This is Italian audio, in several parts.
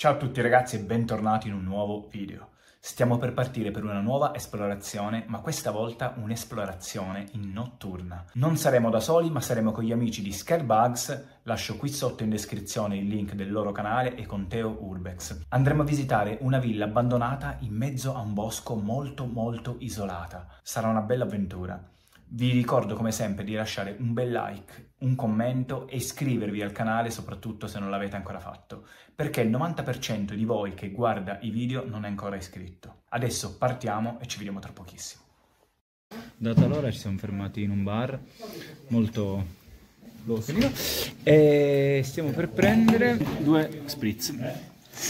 Ciao a tutti ragazzi e bentornati in un nuovo video. Stiamo per partire per una nuova esplorazione, ma questa volta un'esplorazione in notturna. Non saremo da soli, ma saremo con gli amici di Scarebugs, lascio qui sotto in descrizione il link del loro canale e con Teo Urbex. Andremo a visitare una villa abbandonata in mezzo a un bosco molto molto isolata. Sarà una bella avventura. Vi ricordo come sempre di lasciare un bel like, un commento e iscrivervi al canale soprattutto se non l'avete ancora fatto, perché il 90% di voi che guarda i video non è ancora iscritto. Adesso partiamo e ci vediamo tra pochissimo. Data l'ora ci siamo fermati in un bar molto losco e stiamo per prendere due spritz.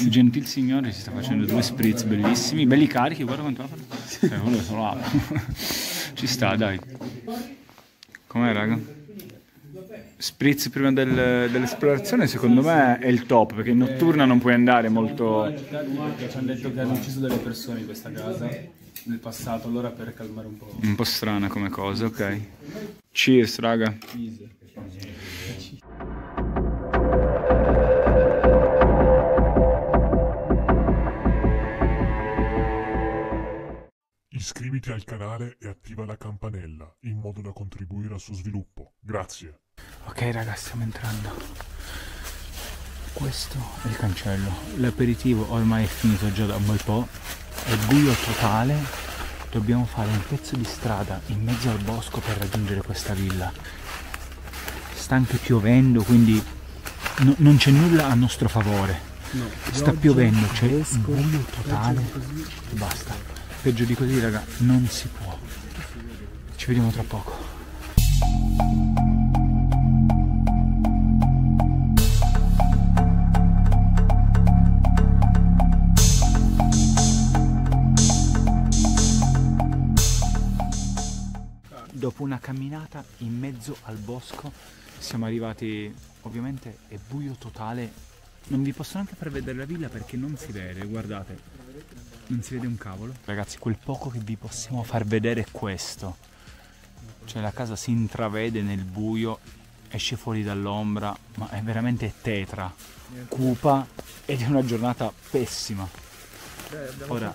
Il gentil signore ci sta facendo due spritz bellissimi, belli carichi, guarda quanto va a fare. Eh, quello solo acqua. Ci sta, dai. Com'è, raga? Spritz prima del, dell'esplorazione secondo me è il top perché in notturna non puoi andare molto... Ci hanno detto che hanno ucciso delle persone in questa casa nel passato, allora per calmare un po'. Un po' strana come cosa, ok. Cheers, raga. Iscriviti al canale e attiva la campanella in modo da contribuire al suo sviluppo. Grazie. Ok ragazzi, stiamo entrando. Questo è il cancello. L'aperitivo ormai è finito già da un bel po'. È buio totale. Dobbiamo fare un pezzo di strada in mezzo al bosco per raggiungere questa villa. Sta anche piovendo, quindi no- non c'è nulla a nostro favore. Sta piovendo, c'è un buio totale. E basta. Peggio di così, raga, non si può. Ci vediamo tra poco. Dopo una camminata in mezzo al bosco siamo arrivati, ovviamente è buio totale, non vi posso neanche far vedere la villa perché non si vede, guardate, non si vede un cavolo. Ragazzi, quel poco che vi possiamo far vedere è questo. Cioè la casa si intravede nel buio, esce fuori dall'ombra, ma è veramente tetra, cupa ed è una giornata pessima. Ora,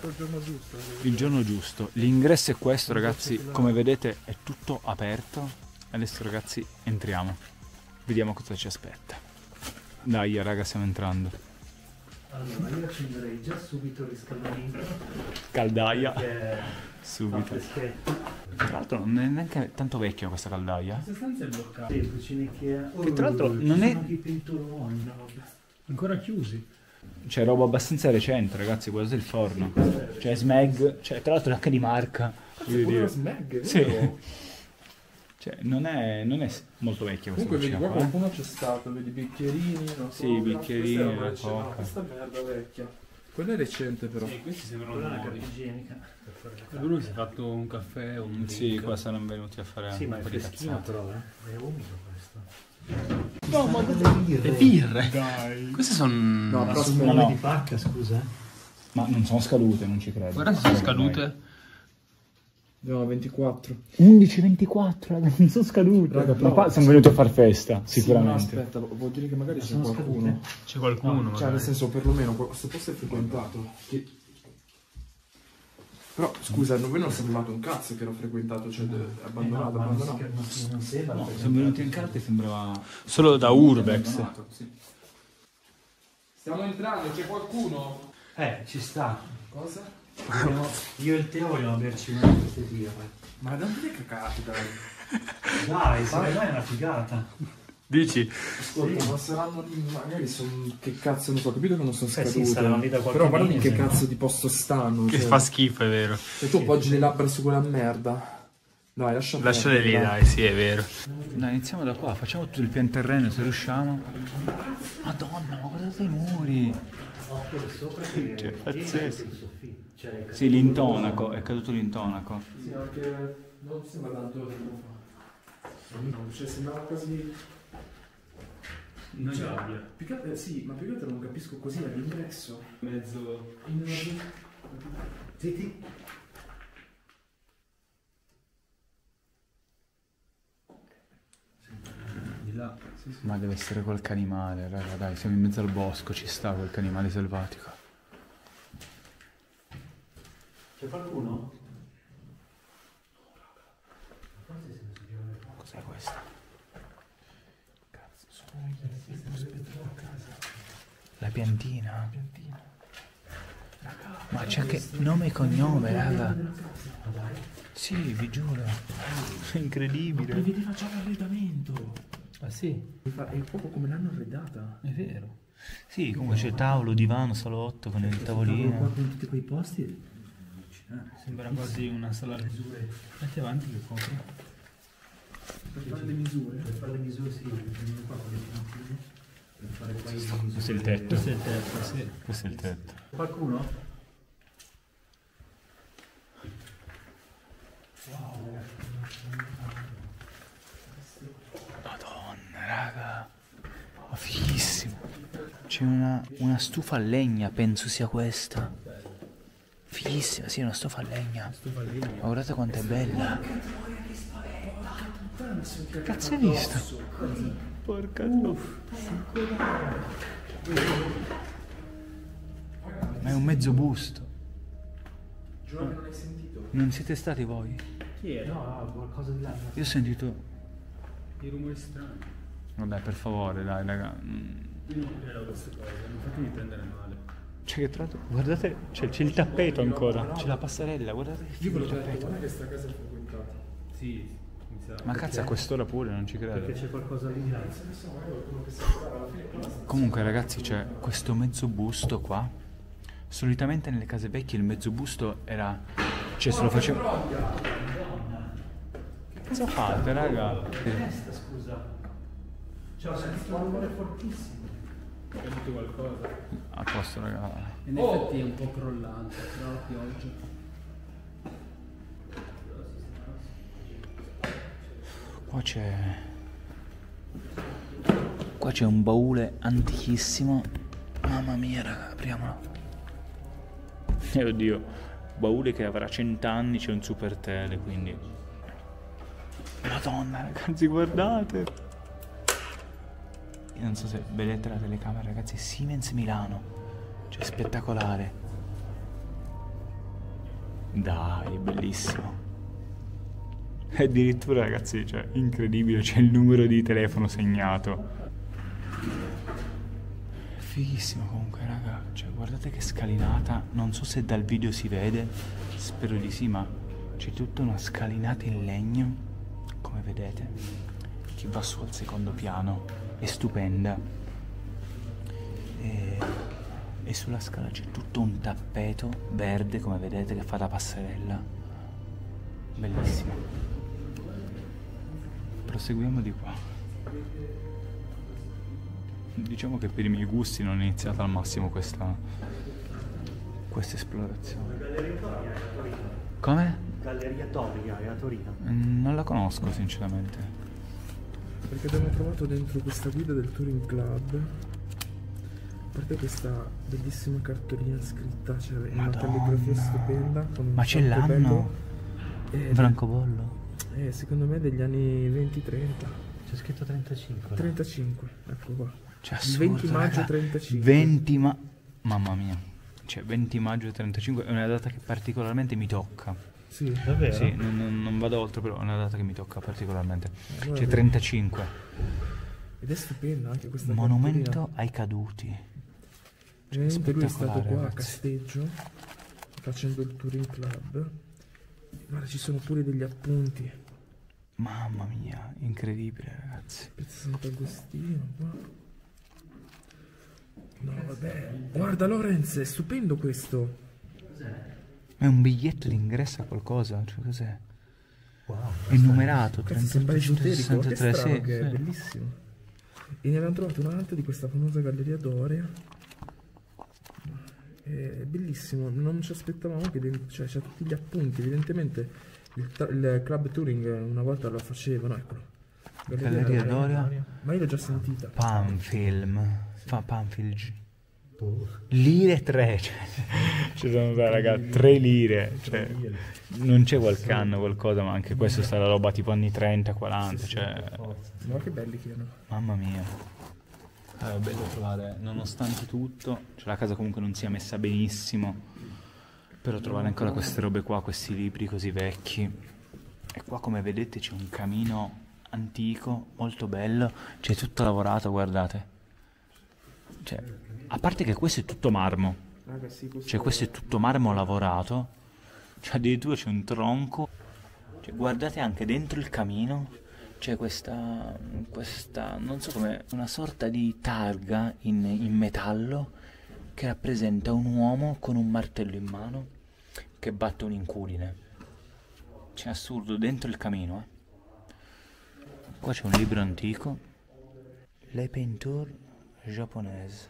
il giorno giusto. L'ingresso è questo, ragazzi. Come vedete è tutto aperto. Adesso, ragazzi, entriamo. Vediamo cosa ci aspetta. Dai, raga, stiamo entrando. Allora, io accenderei già subito il riscaldamento Caldaia. Subito. Tra l'altro non è neanche tanto vecchia questa caldaia. Questa stanza è bloccata. Semplice, in Ikea. Che tra l'altro Oh, non è- anche i no. Ancora chiusi. C'è roba abbastanza recente, ragazzi, guardate il forno. C'è Smeg, cioè tra l'altro anche di marca. Voglio dire. Smeg, è Sì. Cioè, non è, non è molto vecchia questa Comunque vedi qua eh. qualcuno c'è stato, vedi bicchierini, una Sì, coca, bicchierini, questa è la coca. questa merda vecchia. Quella è recente però. Sì, questi sembrano Quella è una carta igienica. per fare la lui si è fatto un caffè, un Sì, drink. qua saranno venuti a fare Sì, ma un è po' di freschino cazzate. però, eh. È umido questo. No, ma le Le birre. Dai. Queste sono... No, però Sono no. di pacca, scusa. eh. Ma non sono scadute, non ci credo. Guarda se sono scadute. Andiamo a 24. 11.24, raga, non sono scadute. Raga, Ma però- qua sono venuti a far festa, Sì, sicuramente. ma aspetta, vuol dire che magari c'è qualcuno. C'è qualcuno, Cioè, magari. nel senso, perlomeno questo posto è frequentato. Che- Però, scusa, noi non siamo arrivato un cazzo che era frequentato, cioè Eh no, abbandonato, ma non, si, abbandonato. non, si- non sembra. No, sono venuti in carta e sembrava... Solo da Urbex. Sì. Stiamo entrando, c'è qualcuno? Eh, ci sta. Cosa? Vogliamo- io e il Teo vogliamo berci una di queste birre. Ma non dite cacate, dai. Dai, secondo me è una figata. Dici? Ascolta, ma saranno magari sono. Che cazzo ne so, capito che non sono Eh sì, scadute. saranno lì da qualche Però guarda che cazzo di posto stanno. Che cioè. fa schifo, è vero. Se tu appoggi le labbra su quella merda. Dai, lascia Lasciale lì, perdere, dai, sì, è vero. Dai, iniziamo da qua, facciamo tutto il pian terreno se riusciamo. Madonna, ma guardate i muri! Ho quello sopra che Cioè, è pazzesco. Cioè, Sì, l'intonaco, è caduto l'intonaco. Sì, perché non sembra tanto tempo fa. Cioè, sembrava quasi. Non Cioè, più che- eh, sì, ma più che altro non capisco così all'ingresso. Mezzo... In una... Zitti. Di là là. Sì, sì. Ma deve essere qualche animale, raga, dai, siamo in mezzo al bosco, ci sta qualche animale selvatico. C'è qualcuno? Cos'è questo? Cazzo, sono La piantina. Ma c'è anche nome e cognome, raga. Sì, vi giuro. È incredibile. Vedeva già l'arredamento. Ah sì, È proprio come l'hanno arredata. è vero. Sì, comunque c'è tavolo, divano, salotto con il Qua tavolino. con tutti quei posti. Sembra quasi una sala Metti avanti che copri. Per fare le misure. Per fare le misure, sì. Vengono qua con le piantine. Per fare qua i Questo è il tetto. Questo è il tetto, sì. Questo è il tetto. Qualcuno? Madonna, raga. Ma fighissimo. C'è una, una stufa a legna, penso sia questa. Fighissima, sì, una stufa a legna. Ma guardate quanto è bella. Che cazzo hai visto? Porca Ma è un mezzo busto. Giuro che non hai sentito. Non siete stati voi? Chi era? No, ah, qualcosa di là. Io ho sentito... I rumori strani. Vabbè, per favore, dai, raga. Io non credo a queste cose, non fatemi prendere male. Cioè, che tra l'altro, guardate, c'è, c'è il tappeto ancora. C'è la passerella, guardate che Io figo ve il tappeto. guarda che sta casa è frequentata. Sì, mi sa. Ma cazzo, a quest'ora pure, non ci credo. Perché c'è qualcosa lì là. Comunque, ragazzi, c'è questo mezzo busto qua. Solitamente nelle case vecchie il mezzo busto era. Cioè, se lo facevo. Che cosa fate, raga? Testa, scusa. Cioè, ho sentito un rumore fortissimo. Venuto qualcosa. A posto, raga. In effetti è un po' crollante, però la pioggia. Qua c'è. Qua c'è un baule antichissimo. Mamma mia, raga, apriamolo. E oddio, baule che avrà cent'anni, c'è un super tele, quindi. Madonna, ragazzi, guardate! Non so se vedete la telecamera, ragazzi, Siemens Milano. Cioè, spettacolare. Dai, bellissimo. E addirittura, ragazzi, cioè, incredibile, c'è il numero di telefono segnato. Fighissimo comunque, raga. Cioè, guardate che scalinata. Non so se dal video si vede, spero di sì, ma c'è tutta una scalinata in legno, come vedete, che va su al secondo piano. È stupenda. E, e sulla scala c'è tutto un tappeto verde, come vedete, che fa da passerella. Bellissimo. Proseguiamo di qua. Diciamo che per i miei gusti non è iniziata al massimo questa, questa esplorazione. Come? Galleria Doria è a Torino. Non la conosco sinceramente. Perché abbiamo trovato dentro questa guida del Touring Club. A parte questa bellissima cartolina scritta, c'è una Madonna. calligrafia stupenda. Con Ma ce l'hanno? Eh, Francobollo? eh, secondo me degli anni 20-30. C'è scritto 35. 35, ecco qua. Cioè, Il 20 assurdo, maggio raga. 35. 20 ma... Mamma mia. Cioè, 20 maggio 35 è una data che particolarmente mi tocca. Sì, Davvero? Sì, non, non- non vado oltre, però è una data che mi tocca particolarmente. Allora, Cioè, vedi. 35. Ed è stupenda anche questa Monumento cartolina. ai caduti. Ovviamente lui è stato qua a ragazzi. Casteggio facendo il Touring Club. Guarda, ci sono pure degli appunti. Mamma mia, incredibile, ragazzi. Piazza Sant'Agostino qua. No, vabbè. Guarda Lorenz, è stupendo questo. Ma è un biglietto d'ingresso a qualcosa? Cioè, cos'è? Wow. È numerato Cazzo, sembra esoterico, ma che 3863, strano sì. che è bellissimo. E ne abbiamo trovato un'altra di questa famosa galleria Doria. È bellissimo, non ci aspettavamo che dentro, cioè c'ha tutti gli appunti, evidentemente il, il club touring una volta lo facevano, eccolo. Galleria Doria, Ma io l'ho già sentita. Panfilm, fa Panfilg. Lire 3, cioè, ci sono state, raga, 3 lire, cioè, non c'è qualche anno qualcosa, ma anche questo sta la roba tipo anni 30, 40, cioè, Ma che belli che erano. mamma mia. È bello trovare, nonostante tutto, cioè la casa comunque non sia messa benissimo, però trovare ancora queste robe qua, questi libri così vecchi. E qua come vedete c'è un camino antico, molto bello, c'è tutto lavorato, guardate. Cioè, a parte che questo è tutto marmo, Raga, sì, questo cioè questo è tutto marmo lavorato, cioè addirittura c'è un tronco, cioè, guardate anche dentro il camino, c'è questa, questa, non so come, una sorta di targa in, in metallo che rappresenta un uomo con un martello in mano che batte un'inculine. C'è assurdo dentro il camino, eh. Qua c'è un libro antico, Le peinture japonaises.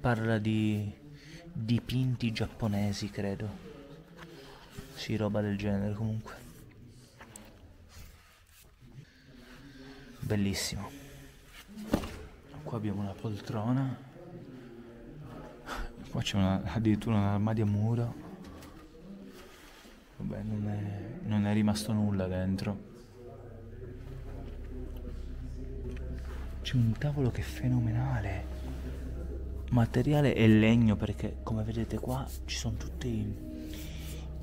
Parla di dipinti giapponesi, credo. Sì, roba del genere comunque. Bellissimo. Qua abbiamo una poltrona. Qua c'è addirittura un armadio a muro. Vabbè, non è, non è rimasto nulla dentro. C'è un tavolo che è fenomenale. Materiale è legno perché come vedete qua ci sono tutti i,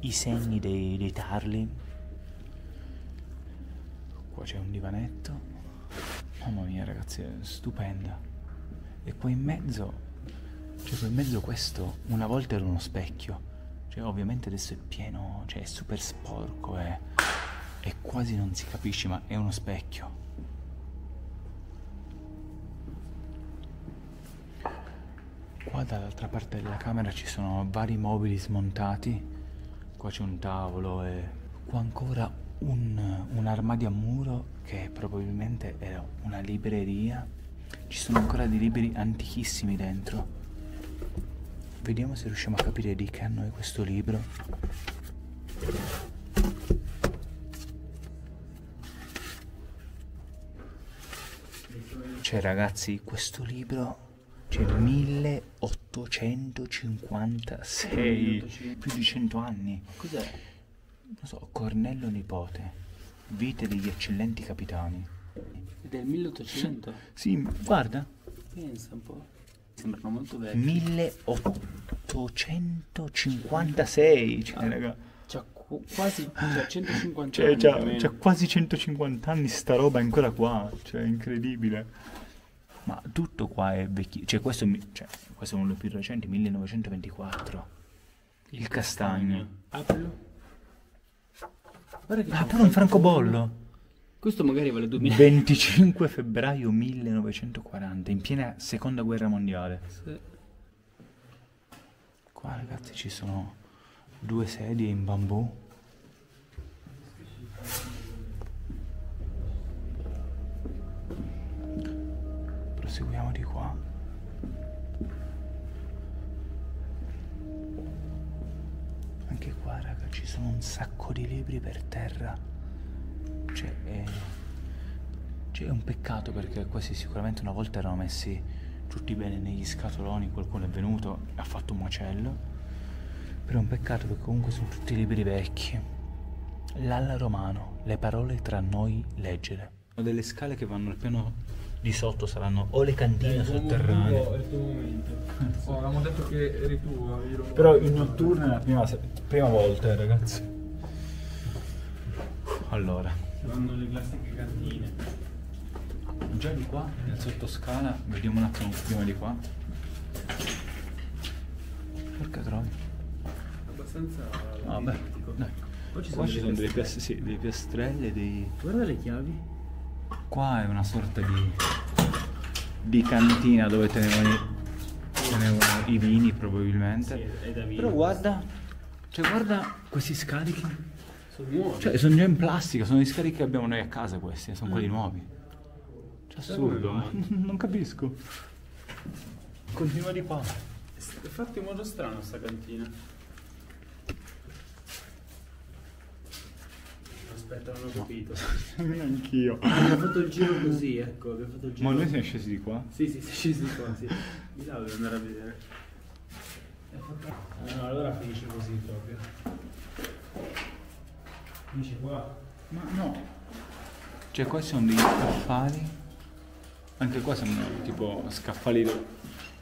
i segni dei, dei tarli. Qua c'è un divanetto. Mamma mia ragazzi, è stupenda. E qua in mezzo, cioè qua in mezzo questo una volta era uno specchio. Cioè ovviamente adesso è pieno, cioè è super sporco e, e quasi non si capisce ma è uno specchio. Qua dall'altra parte della camera ci sono vari mobili smontati. Qua c'è un tavolo e qua ancora un, un armadio a muro che probabilmente era una libreria. Ci sono ancora dei libri antichissimi dentro. Vediamo se riusciamo a capire di che anno è questo libro. Cioè ragazzi, questo libro c'è 1856, più di 100 anni. Cos'è? Non so, Cornello Nipote, Vite degli eccellenti capitani. È del 1800? Sì, guarda, Pensa un po'. Sembrano molto vecchi. 1856, cioè raga. C'ha qu- quasi cioè, 150 Cioè, anni. c'ha, c'ha quasi 150 anni sta roba è ancora qua, cioè è incredibile. Ma tutto qua è vecchio, cioè questo, cioè, questo è uno dei più recenti, 1924. Il castagno. Aprilo. Guarda che c'è Ah, pure un francobollo. Questo magari vale 2000 25 febbraio 1940, in piena seconda guerra mondiale. Sì. Qua ragazzi ci sono due sedie in bambù. Proseguiamo di qua. Anche qua raga ci sono un sacco di libri per terra. Cioè è, cioè, è un peccato perché questi sicuramente una volta erano messi tutti bene negli scatoloni, qualcuno è venuto e ha fatto un macello. Però è un peccato perché comunque sono tutti libri vecchi. L'alla romano, le parole tra noi leggere. Ho delle scale che vanno al piano di sotto, saranno o le cantine sotterranee. È il tuo momento. Oh, avevamo detto che eri tu dirlo. Però in notturna è la prima, prima volta, eh, ragazzi. Allora, Vanno le classiche cantine. già di qua, nel sottoscala, vediamo un attimo prima di qua. Porca troia. Abbastanza. Vabbè, dai. Poi ci Qua sono ci delle sono delle, piastre- pias- sì, delle piastrelle, dei... Guarda le chiavi. Qua è una sorta di, di cantina dove tenevano, i- tenevano i vini probabilmente. è da vino. Però guarda, cioè guarda questi scarichi. Sono nuovi. Cioè sono già in plastica, sono gli scarichi che abbiamo noi a casa questi, sono quelli nuovi. Cioè assurdo, non capisco. Continua di qua. È fatto in modo strano sta cantina. Aspetta. Non ho capito. Anch'io. Abbiamo fatto il giro così, ecco, abbiamo fatto il giro. Ma noi siamo scesi di qua? Sì, sì, sì, scesi di qua, sì. Di là devo andare a vedere. Ah, no, allora finisce così proprio. Finisce qua. Ma no. Cioè qua sono degli scaffali. Anche qua sembrano tipo scaffali.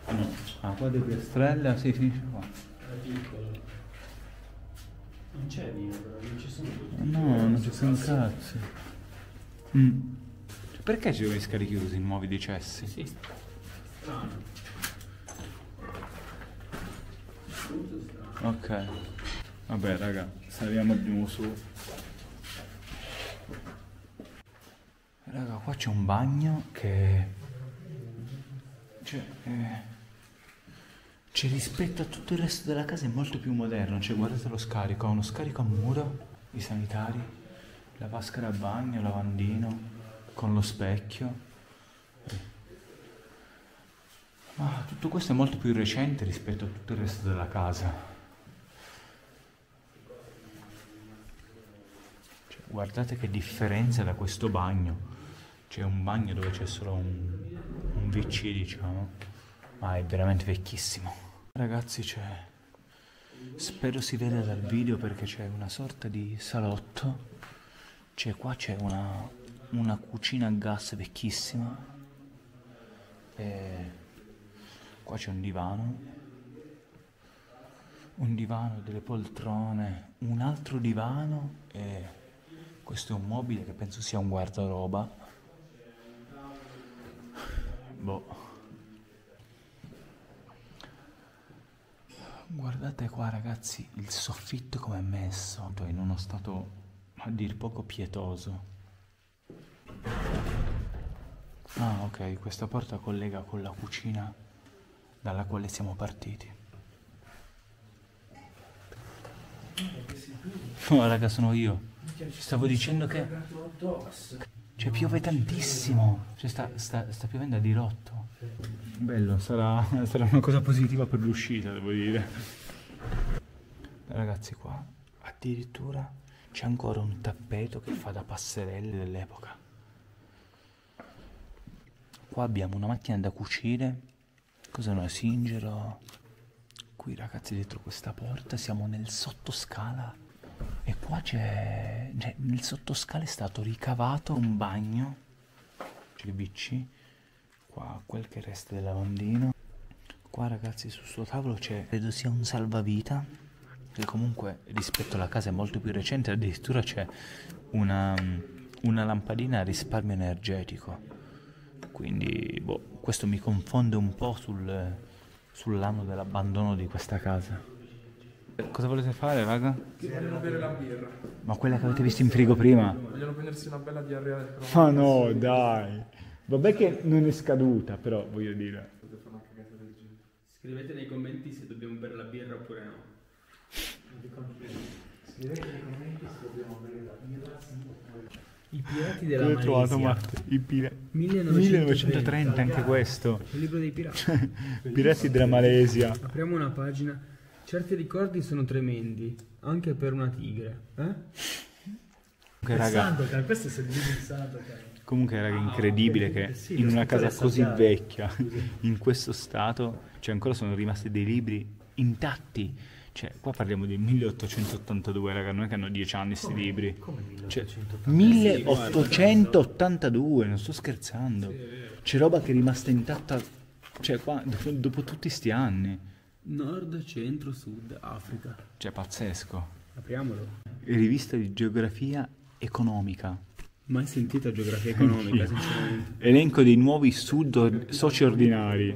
Ah no. Ah, qua delle piastrelle, sì, finisce qua. È piccolo. Non c'è vino No, non ci sono cazzo. Mm. Perché ci sono i scarichi così nuovi dei cessi? Sì, strano. Ok. Vabbè, raga, saliamo di nuovo su. Raga, qua c'è un bagno che... Cioè, eh, Cioè, rispetto a tutto il resto della casa è molto più moderno. Cioè, guardate lo scarico, ha uno scarico a muro, i sanitari, la vasca da bagno, lavandino, con lo specchio. Ma tutto questo è molto più recente rispetto a tutto il resto della casa. Cioè, guardate che differenza da questo bagno. C'è un bagno dove c'è solo un, un WC, diciamo. Ma è veramente vecchissimo. Ragazzi, c'è. Spero si veda dal video perché c'è una sorta di salotto. C'è qua c'è una, una cucina a gas vecchissima. E qua c'è un divano. Un divano, delle poltrone, un altro divano e questo è un mobile che penso sia un guardaroba. Boh. Guardate qua ragazzi il soffitto come è messo, cioè in uno stato a dir poco pietoso. Ah ok, questa porta collega con la cucina dalla quale siamo partiti. No raga sono io. Stavo dicendo che... Cioè piove tantissimo, cioè sta, sta, sta piovendo a dirotto. Bello, sarà, sarà una cosa positiva per l'uscita, devo dire. Ragazzi qua, addirittura c'è ancora un tappeto che fa da passerelle dell'epoca. Qua abbiamo una macchina da cucire, cos'è una Singero? Qui ragazzi dietro questa porta siamo nel sottoscala qua c'è, cioè, nel sottoscala è stato ricavato un bagno, WC, qua quel che resta del lavandino. Qua ragazzi sul suo tavolo c'è, credo sia un salvavita, che comunque rispetto alla casa è molto più recente, addirittura c'è una, una lampadina a risparmio energetico. Quindi boh, questo mi confonde un po' sul, sull'anno dell'abbandono di questa casa. Cosa volete fare, raga? Vogliono bere la birra. Ma quella che avete visto in frigo prima? Vogliono prendersi una bella diarrea del cromo. Ma no, dai. Vabbè che non è scaduta, però voglio dire. Scrivete nei commenti se dobbiamo bere la birra oppure no. I pirati della Dove ho trovato Malesia. Matte? I pira- 1930. 1930 anche questo. Il libro dei pirati. Pirati della Malesia. Apriamo una pagina. Certi ricordi sono tremendi, anche per una tigre. Eh? Comunque, raga, Sandokan, questo è il di Sandokan. comunque, raga, incredibile che Sì, in una casa così Salgado. vecchia, in questo stato, cioè ancora sono rimasti dei libri intatti. Cioè, qua parliamo del 1882, raga, non è che hanno dieci anni questi libri. Come Cioè, 1880? 1882, non sto scherzando. C'è roba che è rimasta intatta, cioè qua, dopo, dopo tutti sti anni. Nord, centro, sud, Africa. Cioè, pazzesco. Apriamolo. Rivista di geografia economica. Mai sentito geografia economica, sinceramente. Elenco dei nuovi sud soci ordinari.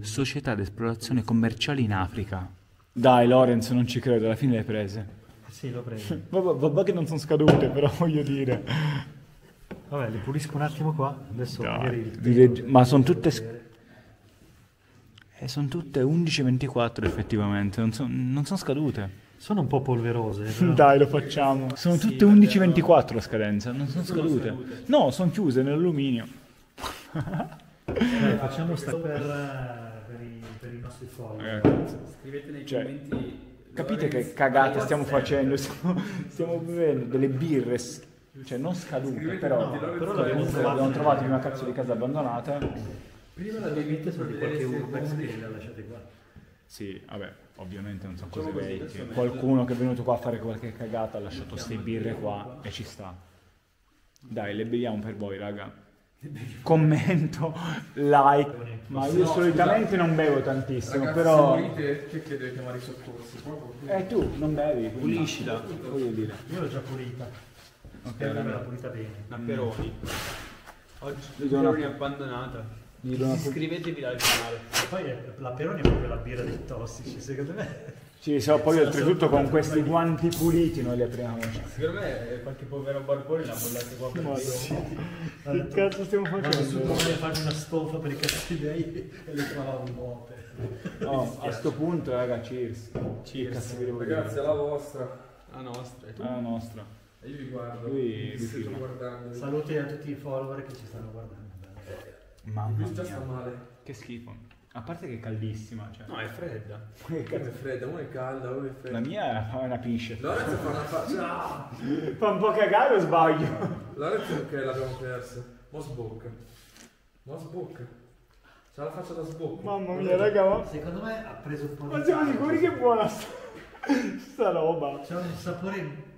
Società di esplorazione commerciale in Africa. Dai, Lorenzo, non ci credo, alla fine le hai prese. Sì, l'ho preso. Vabbè, vabbè che non sono scadute, però voglio dire. Vabbè, le pulisco un attimo qua. Adesso Dai, magari ma sono tutte... Eh, sono tutte 11.24 effettivamente, non, son- non sono scadute. Sono un po' polverose. però- Dai, lo facciamo. Sono tutte 11.24 la scadenza, non sono scadute. No, sono chiuse nell'alluminio. Dai, facciamo sta per, eh, per, i, per i nostri follower. Ragazzi, Scrivete nei Cioè, commenti. capite che cagate stiamo facendo? Stiamo, stiamo bevendo delle birre Cioè non scadute, però, però però l'abbiamo trovato in una cazzo di casa abbandonata. Prima la bevite sono di qualche urbex che le ha lasciate qua. Sì, vabbè, ovviamente non sono cose vecchie. Qualcuno che è venuto qua a fare qualche cagata ha lasciato ste birre qua e ci sta. Dai, le beviamo per voi, raga. Commento, like. Ma io solitamente non bevo tantissimo, Ragazzi, però... se morite, che deve chiamare i soccorsi? Eh tu non bevi, Puliscila. Voglio dire. Io l'ho già pulita. Spero che me l'ha pulita bene. La Peroni. Oggi Peroni abbandonata. Una- Iscrivetevi al canale. E poi la Peroni è proprio la birra dei tossici, secondo me. Ci so, poi oltretutto con questi guanti puliti noi le apriamo. Secondo me eh, qualche povero barbone l'ha bollata qua per Che cazzo stiamo su come fare una stoffa per i cazzi miei e le trovavo vuote. Oh, a sto punto, raga, cheers. Che cazzo vi devo dire? Ragazzi, è la vostra. La nostra. e tu? Ah, nostra. E io vi guardo. Lui- vi. Saluti a tutti i follower che ci stanno guardando. Mamma Lui già sta mia. male. Che schifo. A parte che è caldissima, cioè. No, è fredda. Che Uno cazzo- è fredda, uno è calda, uno è fredda. La mia fa una pisce. Lorenzo fa una faccia. Fa un po' cagare o sbaglio? Lorenzo ok, l'abbiamo persa. Mo sbocca. Mo sbocca. C'ha la faccia da sbocco. Mamma mia, raga, ma... Secondo me ha preso un po' di Ma siamo sicuri che è buona sta, sta roba? C'è un sapore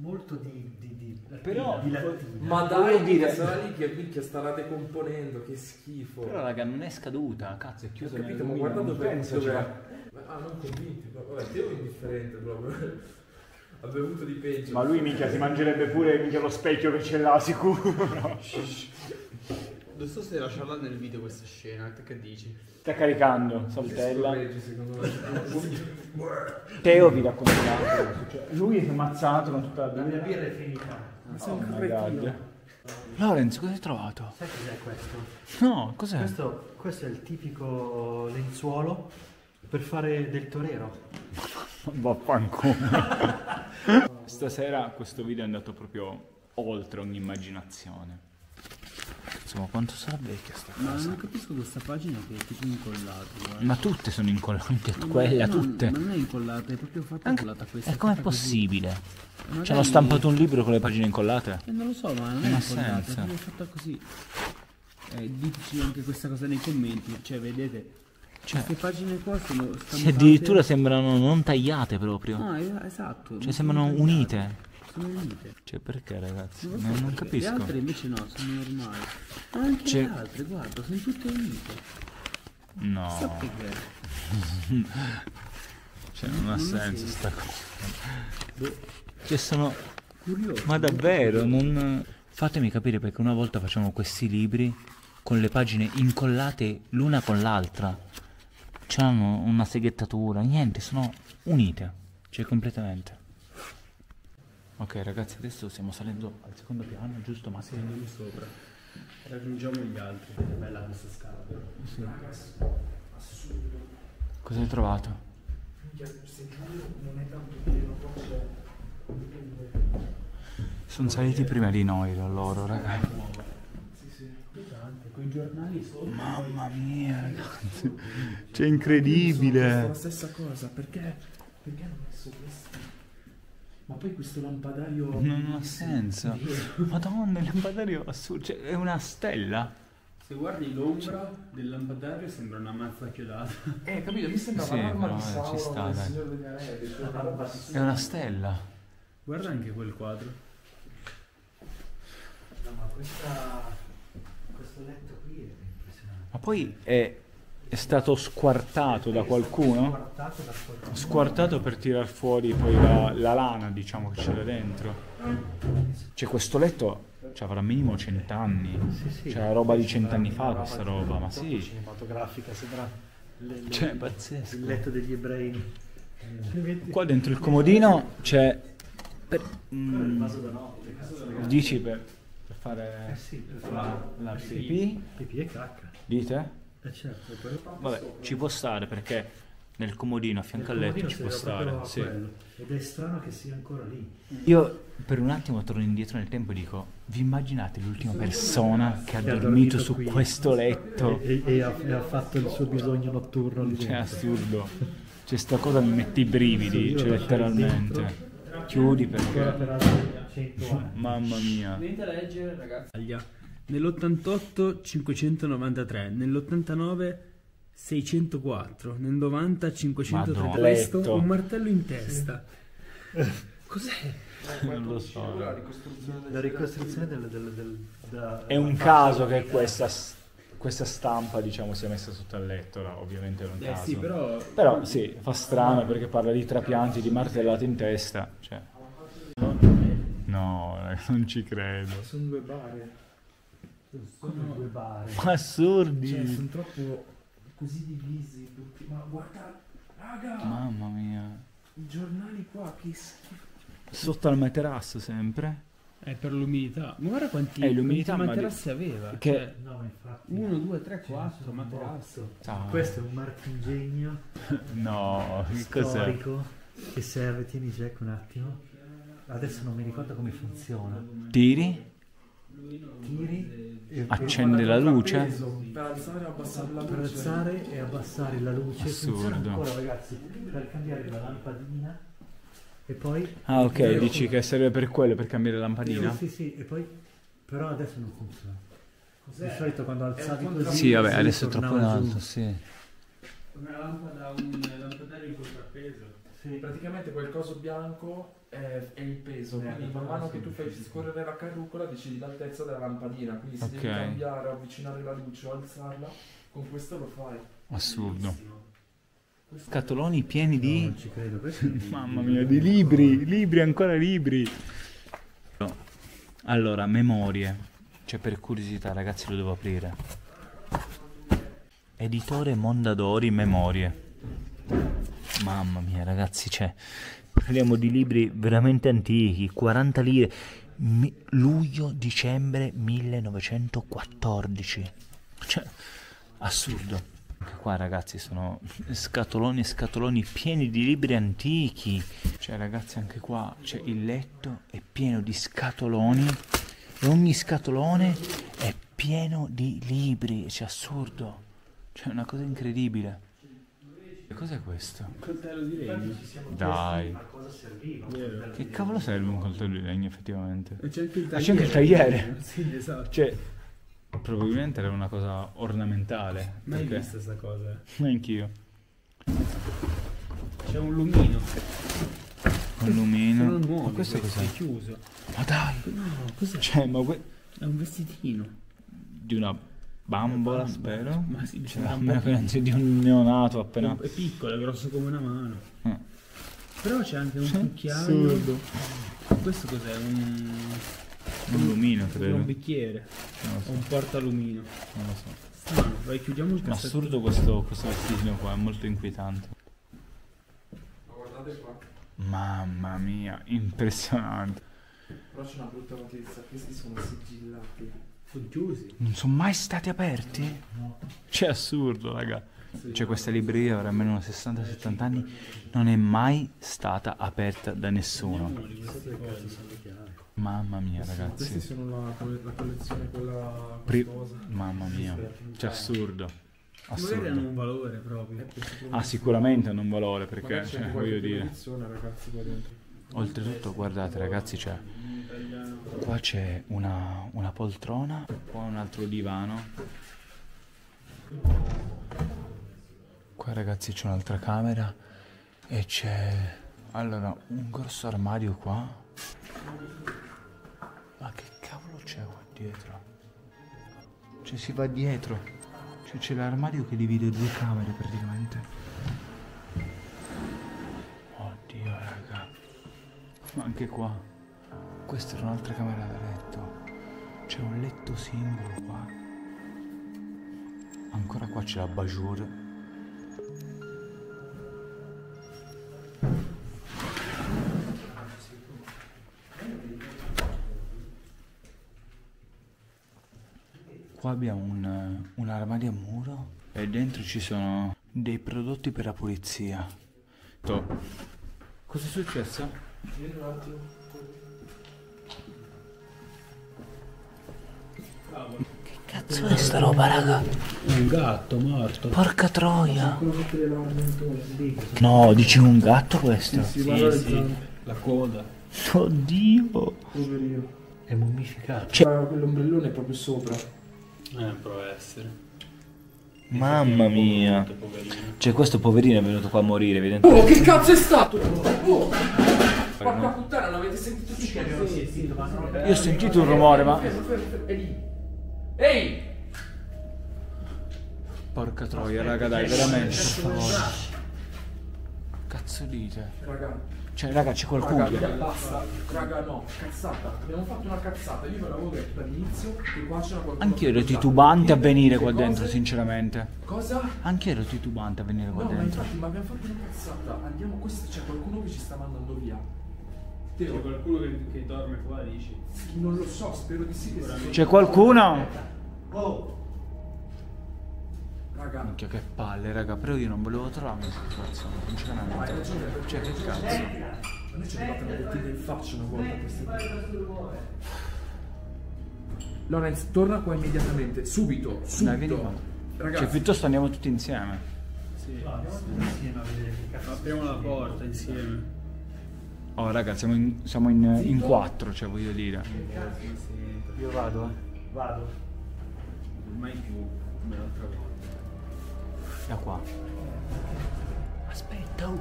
molto di, di, di, Però- di lattina. Ma dai, dire- lì che minchia starà decomponendo, che schifo. Però raga, non è scaduta, cazzo, è Ho chiusa capito, ma guarda dove penso dove ci è. va- Ah, non convinti, ma- vabbè, Teo è indifferente proprio. ha bevuto di peggio. Ma lui minchia si mangerebbe pure minchia lo specchio che ce l'ha sicuro. Non so se lasciarla nel video questa scena, te che dici? Sta caricando, saltella. Teo vi racconterà cosa succede. Lui è ammazzato con tutta la La mia birra. birra è finita. Oh my god. Lorenzo, cosa hai trovato? Sai cos'è questo? No, cos'è? Questo, questo è il tipico lenzuolo per fare del torero. Vaffanculo. Stasera questo video è andato proprio oltre ogni immaginazione. Insomma, quanto sarà vecchia sta Ma cosa? non capisco questa pagina che è tipo incollata. guarda. Ma tutte sono incollate, Ma quella, no, tutte. Ma non è incollata, è proprio fatta Anche- incollata questa. E com'è possibile? Magari- Ci hanno stampato un libro con le pagine incollate? Eh, non lo so, ma non Non è ha incollata, è senso. proprio fatta così. Eh, diteci anche questa cosa nei commenti. Cioè, vedete, Cioè, queste pagine qua sono sì, stampate... addirittura sembrano non tagliate proprio. No, es- esatto. Cioè, ma sembrano unite. Sono unite. Cioè, perché ragazzi? Non so Non, non capisco. Le altre invece no, sono normali. Ma anche C'è- le altre, guarda, sono tutte unite. No, che... cioè, non ha non ha senso sta cosa. Cioè, sono... Curioso. Ma davvero, non... Fatemi capire perché una volta facevamo questi libri con le pagine incollate l'una con l'altra. C'hanno una seghettatura, niente, sono unite. Cioè, completamente. Ok ragazzi, adesso stiamo salendo al secondo piano, giusto Massimo? Andiamo sopra. Raggiungiamo gli altri. È bella questa scala. però. Cosa hai trovato? Non è tanto pieno, c'è. Sono saliti prima di noi loro, raga. Sì, sì. Quei giornali sono... Mamma mia, ragazzi. Cioè, incredibile. la stessa cosa, perché? Perché hanno messo questo? Ma poi questo lampadario. Non ha senso. Madonna, il lampadario assurdo. Cioè, è una stella. Se guardi l'ombra del lampadario sembra una mazza chiodata. Eh, capito? Mi sembrava Sì, l'arma però, di eh, ci Sauron sta, del dai. Signore degli Anelli. Cioè una È una stella. Guarda anche quel quadro. No, ma questa... questo letto qui è impressionante. Ma poi è, è stato squartato da qualcuno. Squartato per tirar fuori poi la, la lana, diciamo, che c'era dentro. Cioè, questo letto ci avrà minimo cent'anni. Sì, sì. Cioè, roba di cent'anni fa questa roba, ma sì. cinematografica, sembra le- le- Cioè, pazzesco. il letto degli ebrei. Qua dentro il comodino c'è... Per, Il mm, vaso da notte. cazzo. dici per, per fare Eh sì, per la, fare la eh sì. pipì? Pipì e cacca. Dite? Eh certo. Vabbè, ci può stare perché nel comodino a fianco al letto ci può stare. Sì. Ed è strano che sia ancora lì. Io per un attimo torno indietro nel tempo e dico, vi immaginate l'ultima persona che ha dormito dormito su qui. questo letto? E, e- e ha, e ha fatto il suo bisogno notturno lì Cioè, assurdo. Cioè, sta cosa mi mette i brividi, io cioè, letteralmente. Chiudi perché... per altri 100 anni. Mamma mia. Venite a leggere, ragazzi. Nell'88 593, nell'89 604, nel 90 503. Madonna. Questo Letto. un martello in testa. Cos'è? Non lo so. La ricostruzione del... del, del da- È un caso che questa, questa stampa, diciamo, sia messa sotto al letto, là, ovviamente è un Eh caso. sì, però Però sì, fa strano perché parla di trapianti, di martellate in testa. Cioè. No, non ci credo. Sono due bare. Sono due bare. Ma assurdi. Cioè, sono troppo così divisi tutti. Ma guarda, raga, Mamma mia. i giornali qua, che schifo. Sotto al materasso sempre. è per l'umidità. Ma guarda quanti, Eh, l'umidità, quanti ma di- materassi aveva. che- Cioè, No, infatti... 1, 2, 3, ce ne 4 sono un materassi. botto. Ah, Questo è un marchingegno No, che cos'è? storico che serve, tieni Jack un attimo. Adesso non mi ricordo come funziona. Tiri? Tiri e Accende la luce? Per alzare la per alzare e abbassare la luce. Funziona Assurdo. ancora ragazzi, per cambiare la lampadina e poi... Ah, ok, dici che serve per quello, per cambiare lampadina? Sì, sì, sì, e poi... Però adesso non funziona. Di solito quando alzavi così... Sì, vabbè, adesso è troppo in alto, sì. Una lampada, un lampadario in contrappeso. Sì. Praticamente quel coso bianco è, è il peso, quindi man mano che tu fai scorrere la carrucola decidi l'altezza della lampadina, quindi se Ok. devi cambiare o avvicinare la luce o alzarla, con questo lo fai. Assurdo. Scatoloni pieni No, di... non ci credo, questo è Mamma mia, di libri, libri, ancora libri. Allora, memorie. Cioè, per curiosità, ragazzi, lo devo aprire. Editore Mondadori Memorie. Mamma mia, ragazzi, cioè, parliamo di libri veramente antichi, 40 lire. Mi- luglio-dicembre 1914. Cioè, assurdo. Anche qua, ragazzi, sono scatoloni e scatoloni pieni di libri antichi. Cioè, ragazzi, anche qua c'è il letto è pieno di scatoloni e ogni scatolone è pieno di libri. Cioè, assurdo. Cioè, una cosa incredibile. Che cos'è questo? Coltello di legno. Dai. A cosa serviva? Vero. Che cavolo serve un coltello di legno, effettivamente? E c'è anche il Ah, tagliere. c'è anche il tagliere. Sì, esatto. Cioè, probabilmente era una cosa ornamentale. Mai perché- vista sta cosa. Neanch'io. C'è un lumino. Un lumino. Sono nuovi. Ma questo cos'è? È chiuso. Ma dai! No, cos'è? Cioè, ma que- È un vestitino. di una bambola, spero. Ma sì, mi Cioè, sembra a un meno po' che non sia di un neonato appena. È piccolo, è grosso come una mano. Eh. Però c'è anche un cucchiaio. Assurdo. Questo cos'è? Un, Un lumino, un credo. bicchiere. Non lo O so. un portalumino. Non lo so. Strano. Vai, chiudiamo il Ma cassetto. assurdo questo, questo vestitino qua, è molto inquietante. Ma guardate qua, Mamma mia, impressionante. però c'è una brutta notizia, questi sono sigillati. Sono chiusi. Non sono mai stati aperti? No. C'è assurdo, raga. Cioè, questa libreria avrà almeno 60-70 anni, non è mai stata aperta da nessuno. Mamma mia, Questi ragazzi. sono la, coll- la collezione quella Pri-. Mamma mia, c'è assurdo. Magari hanno Assurdo. un valore proprio. Ah, sicuramente hanno un valore perché, cioè, voglio dire. ragazzi, qua dentro. Oltretutto, guardate ragazzi, c'è. Qua c'è una, una poltrona, poi un altro divano. Qua ragazzi c'è un'altra camera e c'è allora un grosso armadio qua. Ma che cavolo c'è qua dietro? Cioè si va dietro. Cioè c'è l'armadio che divide due camere praticamente. Anche qua. Questa è un'altra camera da letto. C'è un letto singolo qua. Ancora qua c'è la bajour. Qua abbiamo un, un armadio a muro e dentro ci sono dei prodotti per la pulizia. Cosa è successo? Vieni un attimo. Che cazzo è sta roba, raga? Un gatto morto. Porca troia! Lì. No, dici un gatto questo? Si Sì, sì. zampe. La coda. Oddio. Poverino. È mummificato. C'era quell'ombrellone proprio sopra. Eh, può essere. Mamma mia. Cioè, questo poverino è venuto qua a morire, evidentemente. Oh, che cazzo è stato? Oh! Porca puttana, non avete sentito niente? Io ho sentito un rumore, ma. Ehi! Porca troia, raga, dai, veramente. Per favore. Cazzo dite? Raga, Cioè, raga, c'è qualcuno. raga, basta. Raga, no, cazzata. Abbiamo fatto una cazzata. Io ve l'avevo detto dall'inizio che qua c'era qualcuno. Anch'io ero titubante a venire qua cosa? dentro, sinceramente. Cosa? Anch'io ero titubante a venire qua No, ma dentro. infatti, ma abbiamo fatto una cazzata. Andiamo, questo c'è qualcuno che ci sta mandando via. C'è Teo, qualcuno che, che dorme qua, dici? non lo so, spero di sì. C'è qualcuno? Oh, Raga, Minchia, che palle, raga, però io non volevo trovarmi in situazione, hai sinceramente. ragione, perché Cioè, che cazzo? a noi ci è arrivata una bottiglia in faccia una volta questa Lorenz, torna qua immediatamente, subito, subito. Dai, vieni qua. Ragazzi, Cioè, piuttosto andiamo tutti insieme. Sì. insieme a vedere che cazzo. Apriamo la porta insieme. Oh, raga, siamo in, siamo in, in quattro, cioè, voglio dire. Io vado, eh. Vado. Mai più come l'altra volta. Da qua. Aspetta, oh.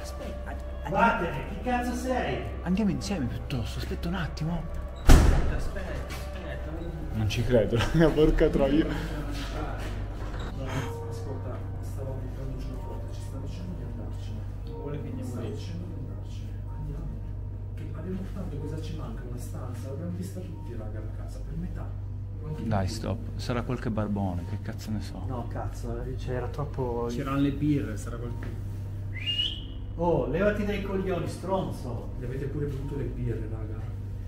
Aspetta. Vattene, chi cazzo sei? andiamo insieme piuttosto, aspetta un attimo. Aspetta, aspetta, aspetta. Non ci credo, porca troia. Casa, per metà. Dai, stop. Sarà qualche barbone, che cazzo ne so. No, cazzo, c'era troppo... C'erano le birre, sarà qualcuno. Oh, levati dai coglioni, stronzo. Le avete pure bevuto le birre, raga.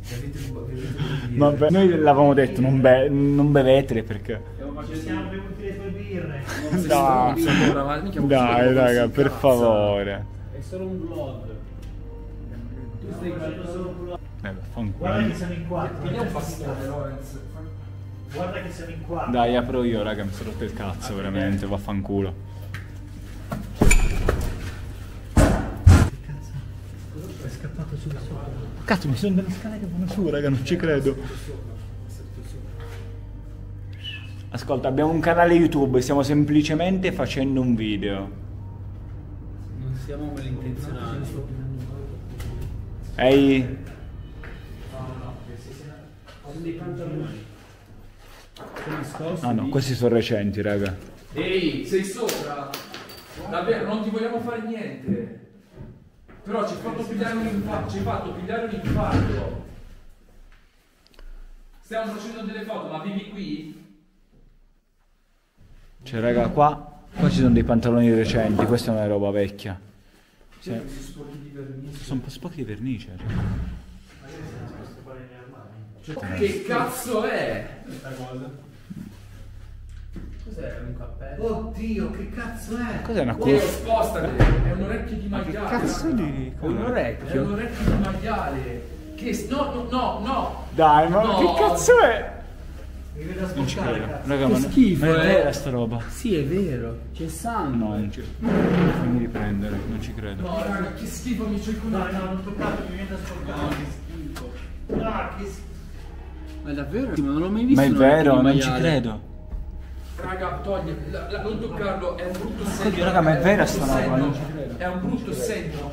Le avete bevuto le birre. Vabbè, noi l'avevamo detto, non, be- non bevetele perché... Ci siamo bevuti le tue birre. Dai, dai, raga, per favore. È solo un vlog. Tu stai guardando solo un vlog. Eh, vaffanculo. Guarda che siamo in quattro. Vieni un bastone, Lorenz. Guarda che siamo in quattro. Dai, apro io, raga, mi sono rotto il cazzo, veramente, vaffanculo. È scappato su sopra. Cazzo, mi sono delle scale che vanno su, raga, non ci credo. Ascolta, abbiamo un canale YouTube, stiamo semplicemente facendo un video. Non siamo malintenzionati. Ehi, Sono nascosti ah no, questi sono recenti, raga. Ehi, sei sopra? Davvero, non ti vogliamo fare niente. Però ci hai fatto pigliare un infarto. Ci hai fatto pigliare un infarto. Stiamo facendo delle foto, ma vivi qui? Cioè, raga, qua, qua ci sono dei pantaloni recenti, questa è una roba vecchia. Sì. Sono un po' sporchi di vernice. raga. Che cazzo è? Questa cosa. Cos'è? Un cappello? Oddio, che cazzo è? Cos'è una Teo, cuffia? spostati. È un orecchio di maiale. Cazzo di... Un È orecchio? un orecchio di maiale. Che... No, no, no, no. Dai, ma No. che cazzo è? Mi vedo a Non ci sboccare, credo. cazzo. Raga, Che ma, schifo, ma è eh. vera sta roba? Sì, è vero. C'è sangue. No, non ci... Fammi riprendere, non ci credo. No, raga, che schifo mi c'ho i No, coglioni. no, non toccate, mi viene da sboccare. No, che schifo. Ma è davvero? Ma non l'ho mai visto. Ma è vero, non ci credo. Raga, togli, la- la- non toccarlo, è un brutto segno. raga, ma è vera brutto sta roba, segno. non ci credo. È un brutto segno.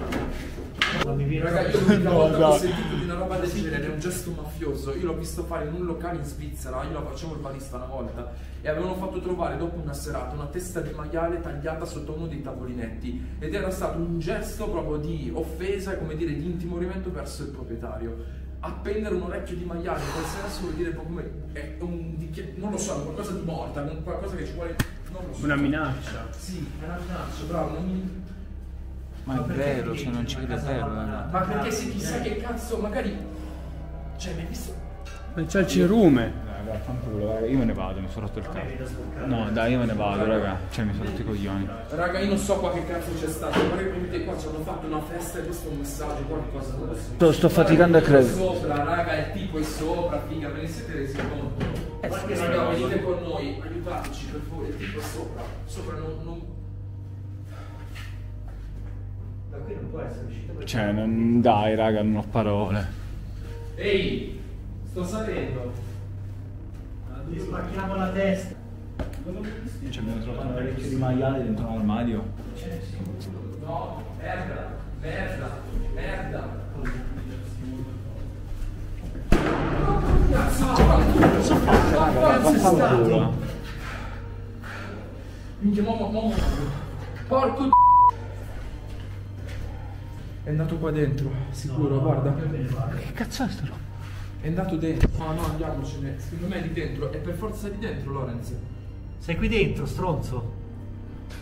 Non mi viene Raga, io l'unica No, volta che ho sentito di una roba del genere è un gesto mafioso. Io l'ho visto fare in un locale in Svizzera, io la facevo il barista una volta e avevano fatto trovare dopo una serata una testa di maiale tagliata sotto uno dei tavolinetti ed era stato un gesto proprio di offesa e come dire di intimorimento verso il proprietario. Appendere un orecchio di maiale in quel senso vuol dire proprio è un non lo so, è qualcosa di morta, qualcosa che ci vuole non lo so. Una minaccia. Sì, è una minaccia, bravo, non mi- Ma è vero, cioè non ci credo, è vero, raga. Ma perché se chissà che cazzo, magari. Cioè, mi hai visto. Ma c'è il cerume. Raga, fanculo, raga, io me ne vado, mi sono rotto il cazzo. No, dai, io me ne vado, raga. Cioè, mi sono rotto i coglioni. Raga, io non so qua che cazzo c'è stato. Guarda che vedete qua ci hanno fatto una festa e questo è un messaggio, qualcosa. Sto, sto faticando a credere. Sopra, raga, il tipo è sopra, figa, ve ne siete resi conto? Eh, raga, venite con noi, aiutateci per favore, il tipo è sopra. Sopra non. non... Da qui non può essere uscita per Cioè, non, dai, raga, non ho parole. Ehi, sto salendo. Gli spacchiamo la testa. Cioè, abbiamo trovato un orecchio di maiale dentro un armadio. No, merda, merda, merda. Vaffanculo. Minchia, mamma, mamma. Porco È andato qua dentro, sicuro, guarda. Che cazzo è sto roba? È andato dentro. No, no, andiamocene. Secondo me è di dentro. È per forza di dentro, Lorenz. Sei qui dentro, stronzo.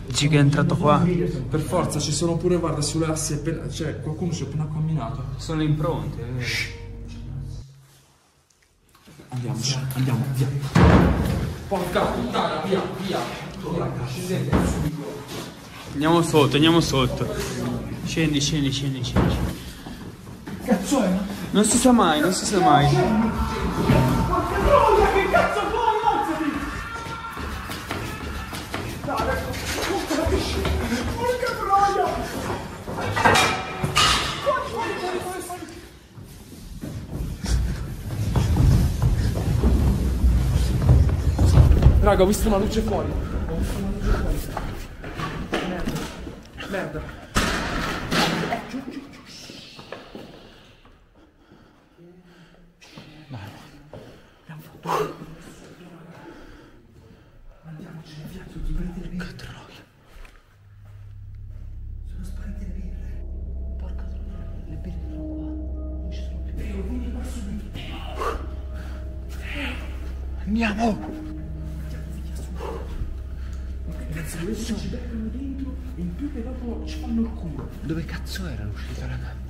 Dici che è entrato qua? Per forza, ci sono pure, guarda, sulle assi appena. Cioè, qualcuno si è appena camminato. Sono le impronte. eh. Andiamoci, andiamo, via. Porca puttana, via, via. Via, scendete subito. Andiamo sotto, andiamo sotto. Scendi, scendi, scendi, scendi. Cazzo è? Non si sa mai, non si sa mai. Raga, ho visto una luce fuori. Ho visto una Dove cazzo era l'uscita, raga?